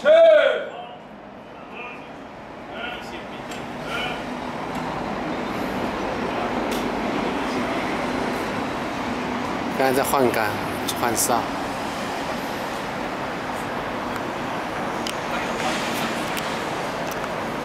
去。刚才在换杆，换哨。